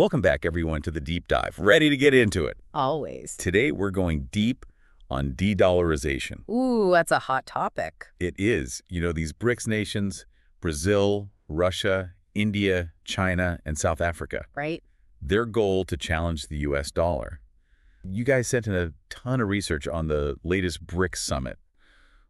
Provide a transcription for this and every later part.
Welcome back, everyone, to the deep dive. Ready to get into it. Always. Today, we're going deep on de-dollarization. Ooh, that's a hot topic. It is. You know, these BRICS nations, Brazil, Russia, India, China, and South Africa, Right? their goal to challenge the U.S. dollar. You guys sent in a ton of research on the latest BRICS summit.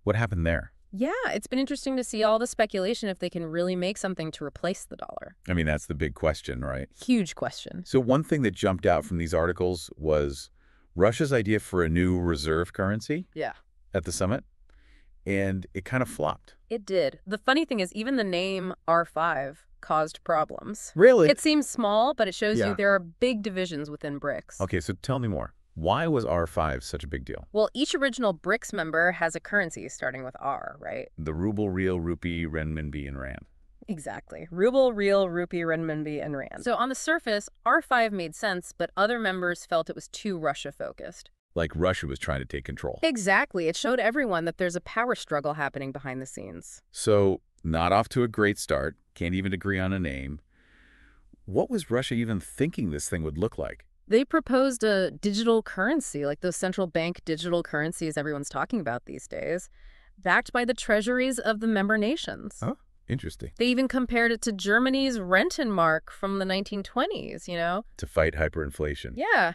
What happened there? Yeah, it's been interesting to see all the speculation if they can really make something to replace the dollar. I mean, that's the big question, right? Huge question. So one thing that jumped out from these articles was Russia's idea for a new reserve currency Yeah. at the summit, and it kind of flopped. It did. The funny thing is, even the name R5 caused problems. Really? It seems small, but it shows Yeah. you there are big divisions within BRICS. Okay, so tell me more. Why was R5 such a big deal? Well, each original BRICS member has a currency starting with R, right? The ruble, real, rupee, renminbi, and rand. Exactly. Ruble, real, rupee, renminbi, and rand. So on the surface, R5 made sense, but other members felt it was too Russia-focused. Like Russia was trying to take control. Exactly. It showed everyone that there's a power struggle happening behind the scenes. So not off to a great start. Can't even agree on a name. What was Russia even thinking this thing would look like? They proposed a digital currency, like those central bank digital currencies everyone's talking about these days, backed by the treasuries of the member nations. Huh? Interesting. They even compared it to Germany's Rentenmark from the 1920s, you know? To fight hyperinflation. Yeah.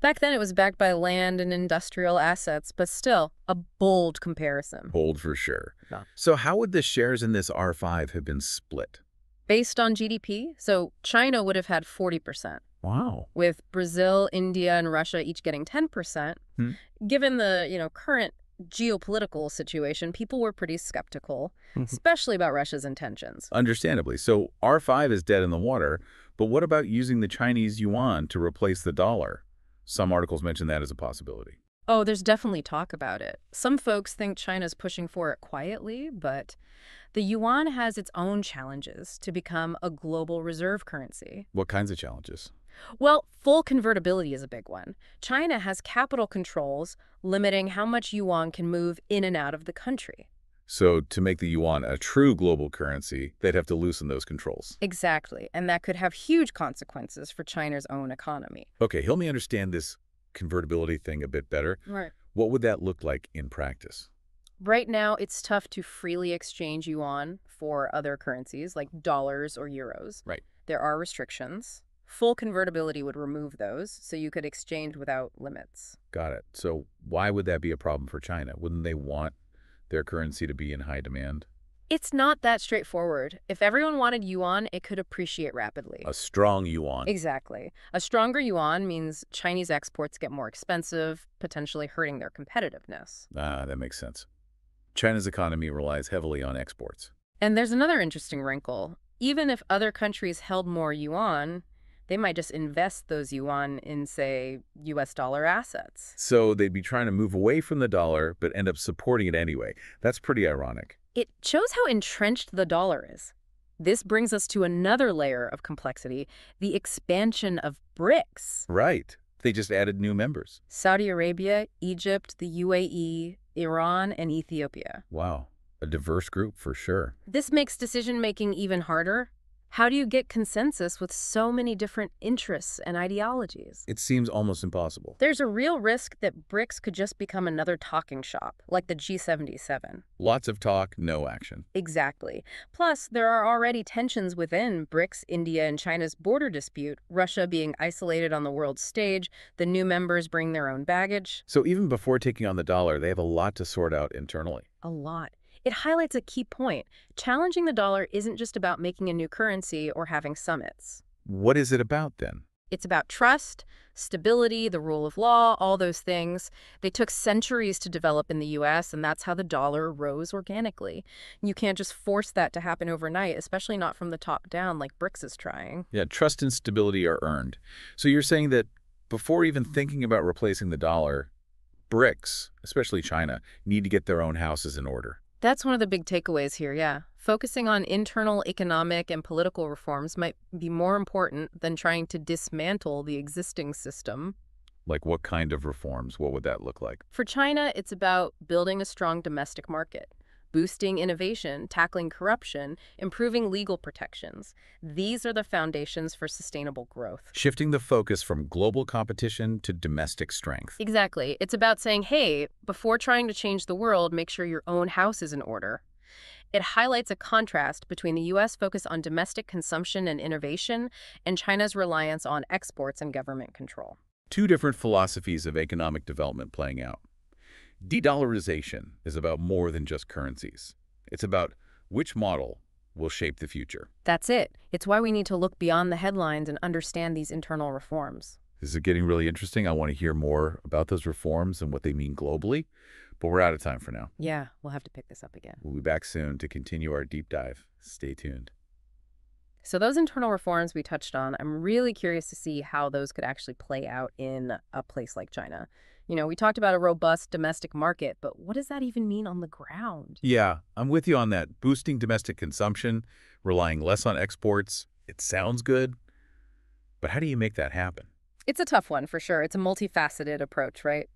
Back then it was backed by land and industrial assets, but still, a bold comparison. Bold for sure. So how would the shares in this R5 have been split? Based on GDP, so China would have had 40%. Wow. with Brazil, India, and Russia each getting 10%. Hmm. Given the, you know, current geopolitical situation, people were pretty skeptical, Mhm. especially about Russia's intentions. Understandably. So R5 is dead in the water, but what about using the Chinese yuan to replace the dollar? Some articles mention that as a possibility. Oh, there's definitely talk about it. Some folks think China's pushing for it quietly, but the yuan has its own challenges to become a global reserve currency. What kinds of challenges? Well, full convertibility is a big one. China has capital controls limiting how much yuan can move in and out of the country. So to make the yuan a true global currency, they'd have to loosen those controls. Exactly, and that could have huge consequences for China's own economy. Okay, help me understand this convertibility thing a bit better. Right. What would that look like in practice? Right now, it's tough to freely exchange yuan for other currencies like dollars or euros. Right. There are restrictions. Full convertibility would remove those, so you could exchange without limits. Got it. So why would that be a problem for China? Wouldn't they want their currency to be in high demand? It's not that straightforward. If everyone wanted yuan, it could appreciate rapidly. A strong yuan. Exactly. A stronger yuan means Chinese exports get more expensive, potentially hurting their competitiveness. Ah, that makes sense. China's economy relies heavily on exports. And there's another interesting wrinkle. Even if other countries held more yuan, they might just invest those yuan in, say, US dollar assets. So they'd be trying to move away from the dollar, but end up supporting it anyway. That's pretty ironic. It shows how entrenched the dollar is. This brings us to another layer of complexity, the expansion of BRICS. Right. They just added new members. Saudi Arabia, Egypt, the UAE, Iran, and Ethiopia. Wow. A diverse group for sure. This makes decision-making even harder. How do you get consensus with so many different interests and ideologies? It seems almost impossible. There's a real risk that BRICS could just become another talking shop, like the G77. Lots of talk, no action. Exactly. Plus, there are already tensions within BRICS, India, and China's border dispute, Russia being isolated on the world stage, the new members bring their own baggage. So even before taking on the dollar, they have a lot to sort out internally. A lot. It highlights a key point. Challenging the dollar isn't just about making a new currency or having summits. What is it about then? It's about trust, stability, the rule of law, all those things. They took centuries to develop in the US, and that's how the dollar rose organically. You can't just force that to happen overnight, especially not from the top down like BRICS is trying. Yeah, trust and stability are earned. So you're saying that before even thinking about replacing the dollar, BRICS, especially China, need to get their own houses in order. That's one of the big takeaways here, yeah. Focusing on internal economic and political reforms might be more important than trying to dismantle the existing system. Like what kind of reforms? What would that look like? For China, it's about building a strong domestic market, boosting innovation, tackling corruption, improving legal protections. These are the foundations for sustainable growth. Shifting the focus from global competition to domestic strength. Exactly. It's about saying, hey, before trying to change the world, make sure your own house is in order. It highlights a contrast between the U.S. focus on domestic consumption and innovation and China's reliance on exports and government control. Two different philosophies of economic development playing out. De-dollarization is about more than just currencies. It's about which model will shape the future. That's it. It's why we need to look beyond the headlines and understand these internal reforms. This is getting really interesting. I want to hear more about those reforms and what they mean globally, but we're out of time for now. Yeah, we'll have to pick this up again. We'll be back soon to continue our deep dive. Stay tuned. So those internal reforms we touched on, I'm really curious to see how those could actually play out in a place like China. You know, we talked about a robust domestic market, but what does that even mean on the ground? Yeah, I'm with you on that. Boosting domestic consumption, relying less on exports, it sounds good, but how do you make that happen? It's a tough one for sure. It's a multifaceted approach, right?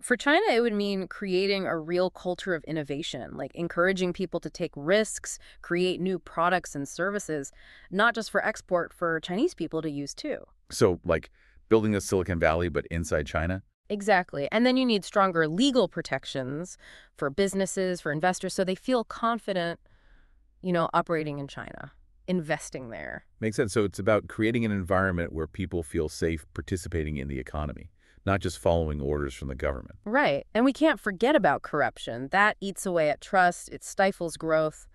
For China, it would mean creating a real culture of innovation, like encouraging people to take risks, create new products and services, not just for export, for Chinese people to use too. So, like building a Silicon Valley, but inside China? Exactly. And then you need stronger legal protections for businesses, for investors, so they feel confident, you know, operating in China, investing there. Makes sense. So it's about creating an environment where people feel safe participating in the economy, not just following orders from the government. Right. And we can't forget about corruption. That eats away at trust. It stifles growth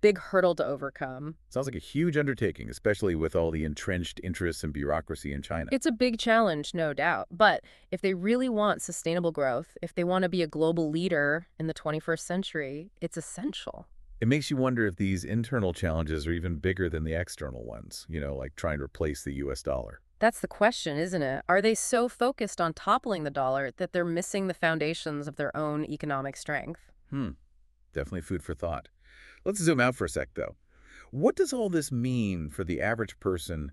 big hurdle to overcome. Sounds like a huge undertaking, especially with all the entrenched interests and bureaucracy in China. It's a big challenge, no doubt. But if they really want sustainable growth, if they want to be a global leader in the 21st century, it's essential. It makes you wonder if these internal challenges are even bigger than the external ones, you know, like trying to replace the U.S. dollar. That's the question, isn't it? Are they so focused on toppling the dollar that they're missing the foundations of their own economic strength? Hmm. Definitely food for thought. Let's zoom out for a sec, though. What does all this mean for the average person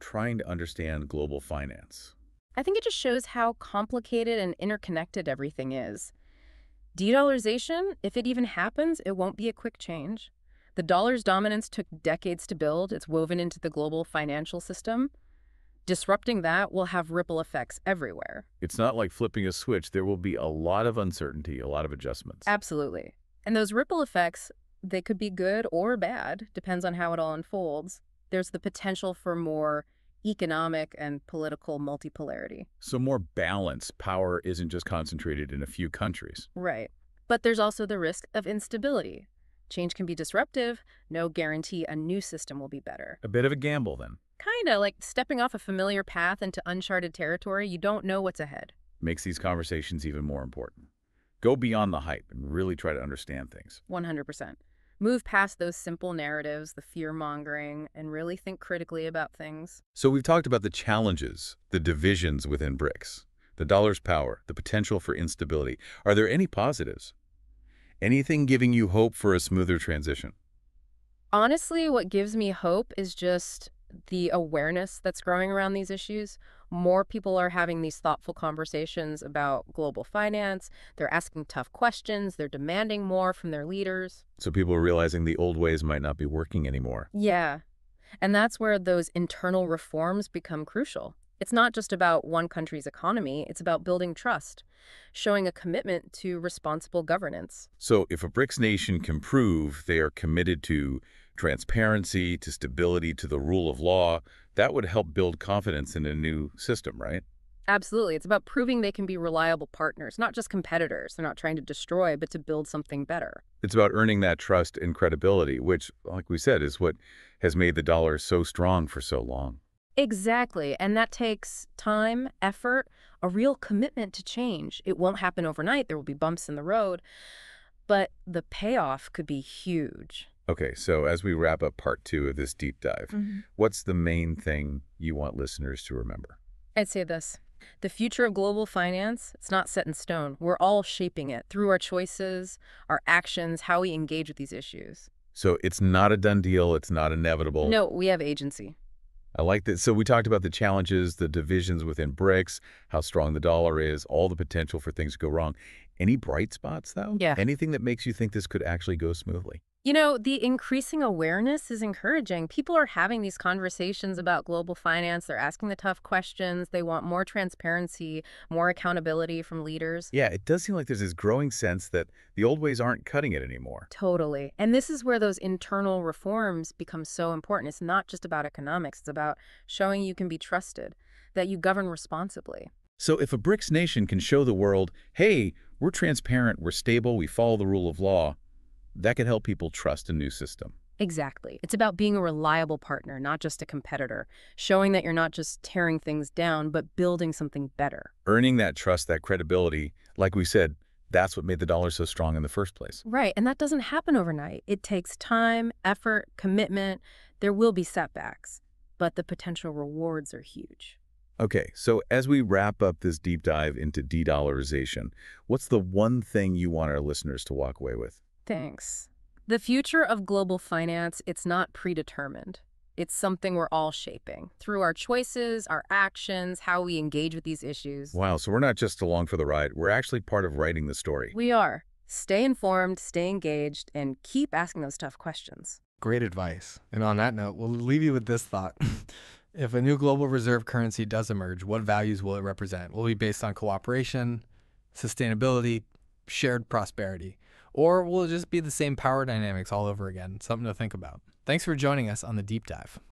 trying to understand global finance? I think it just shows how complicated and interconnected everything is. De-dollarization, if it even happens, it won't be a quick change. The dollar's dominance took decades to build. It's woven into the global financial system. Disrupting that will have ripple effects everywhere. It's not like flipping a switch. There will be a lot of uncertainty, a lot of adjustments. Absolutely. And those ripple effects they could be good or bad, depends on how it all unfolds. There's the potential for more economic and political multipolarity. So more balance. Power isn't just concentrated in a few countries. Right. But there's also the risk of instability. Change can be disruptive, no guarantee a new system will be better. A bit of a gamble, then. Kinda, like stepping off a familiar path into uncharted territory, you don't know what's ahead. Makes these conversations even more important. Go beyond the hype and really try to understand things. 100% move past those simple narratives, the fear-mongering, and really think critically about things. So we've talked about the challenges, the divisions within BRICS, the dollar's power, the potential for instability. Are there any positives? Anything giving you hope for a smoother transition? Honestly, what gives me hope is just the awareness that's growing around these issues. More people are having these thoughtful conversations about global finance. They're asking tough questions. They're demanding more from their leaders. So people are realizing the old ways might not be working anymore. Yeah. And that's where those internal reforms become crucial. It's not just about one country's economy, it's about building trust, showing a commitment to responsible governance. So if a BRICS nation can prove they are committed to transparency, to stability, to the rule of law, that would help build confidence in a new system, right? Absolutely. It's about proving they can be reliable partners, not just competitors. They're not trying to destroy, but to build something better. It's about earning that trust and credibility, which, like we said, is what has made the dollar so strong for so long. Exactly. And that takes time, effort, a real commitment to change. It won't happen overnight. There will be bumps in the road, but the payoff could be huge. Okay, so as we wrap up part two of this deep dive, mm -hmm. what's the main thing you want listeners to remember? I'd say this. The future of global finance, it's not set in stone. We're all shaping it through our choices, our actions, how we engage with these issues. So it's not a done deal. It's not inevitable. No, we have agency. I like that. So we talked about the challenges, the divisions within BRICS, how strong the dollar is, all the potential for things to go wrong. Any bright spots, though? Yeah. Anything that makes you think this could actually go smoothly? You know, the increasing awareness is encouraging. People are having these conversations about global finance. They're asking the tough questions. They want more transparency, more accountability from leaders. Yeah, it does seem like there's this growing sense that the old ways aren't cutting it anymore. Totally. And this is where those internal reforms become so important. It's not just about economics, it's about showing you can be trusted, that you govern responsibly. So if a BRICS nation can show the world, hey, we're transparent, we're stable, we follow the rule of law, that could help people trust a new system. Exactly. It's about being a reliable partner, not just a competitor, showing that you're not just tearing things down, but building something better. Earning that trust, that credibility, like we said, that's what made the dollar so strong in the first place. Right. And that doesn't happen overnight. It takes time, effort, commitment. There will be setbacks, but the potential rewards are huge. Okay, so as we wrap up this deep dive into de-dollarization, what's the one thing you want our listeners to walk away with? Thanks. The future of global finance, it's not predetermined. It's something we're all shaping through our choices, our actions, how we engage with these issues. Wow, so we're not just along for the ride, we're actually part of writing the story. We are. Stay informed, stay engaged, and keep asking those tough questions. Great advice. And on that note, we'll leave you with this thought. if a new global reserve currency does emerge, what values will it represent? Will it be based on cooperation, sustainability, shared prosperity? Or will it just be the same power dynamics all over again? Something to think about. Thanks for joining us on the deep dive.